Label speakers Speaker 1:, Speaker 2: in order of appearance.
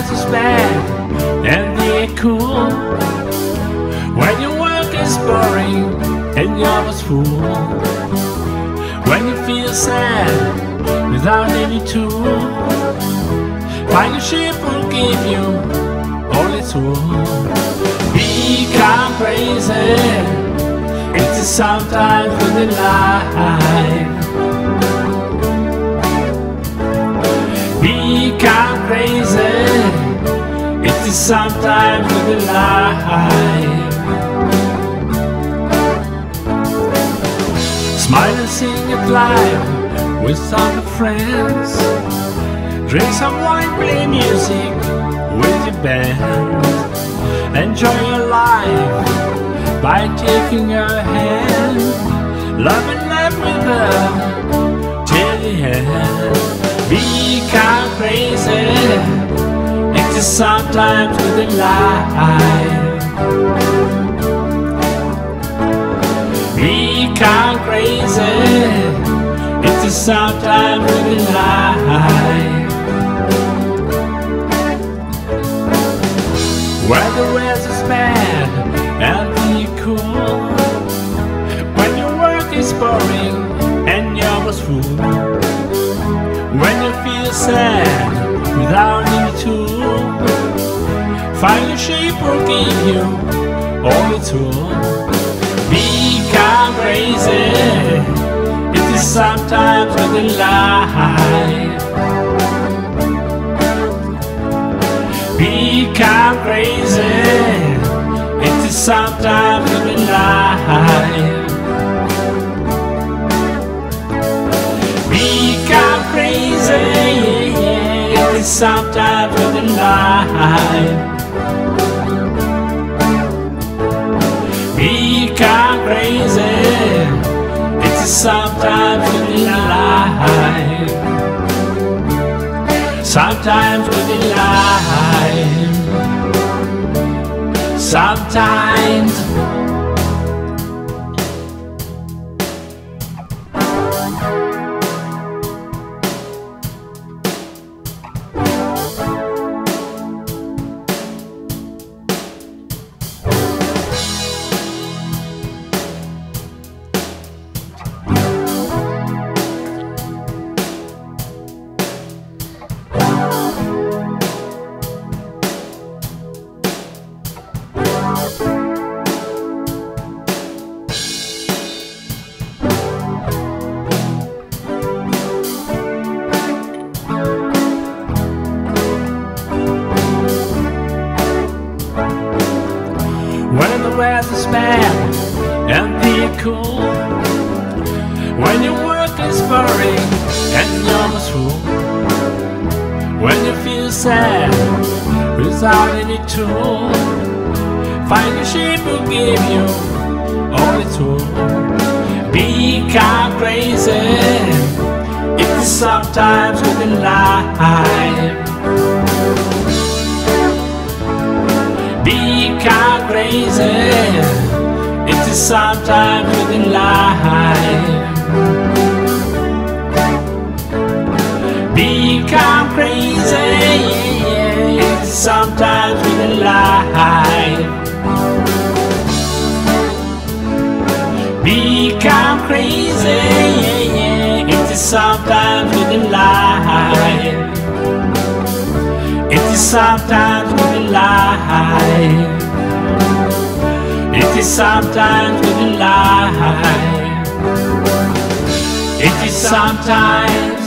Speaker 1: dress is bad. And be cool. When your work is boring and you're a fool. When you feel sad without any tool. Find a ship will give you all its wool. Become crazy it's a sometimes with the life. It's sometimes with a life. Smile and sing it live with other friends. Drink some wine, play music with your band. Enjoy your life by taking her hand. Love and laugh with her till the end. Become crazy. Just sometimes with a lie. Become crazy. It's just sometimes with a lie. Where the weather's bad and be cool. When your work is boring and you're a fool. When you feel sad without any tool. Find a shape or give you all the tool. Become crazy. It is sometimes a lie. Become crazy. It is sometimes a lie. Is sometimes with a lie. Become crazy. It is sometimes with a lie. Sometimes with a lie. Cool. When your work is boring and you're a fool. When you feel sad without any tool. Find a shape will give you all the tool. Become crazy. It's sometimes with a lie. Become crazy. It is sometimes with a lie. Become crazy. It is sometimes with a lie. Become crazy. It is sometimes with a lie. It is sometimes with a lie. It is sometimes with a lie. It is sometimes